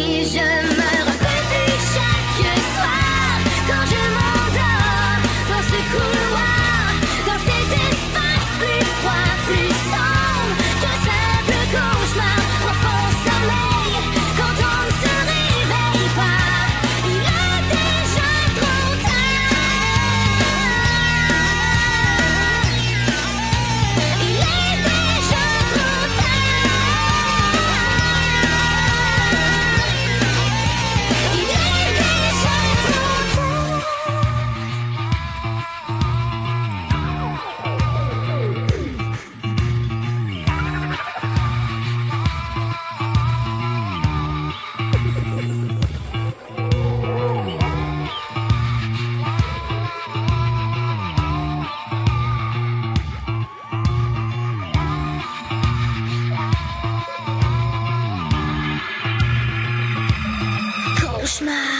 si 什么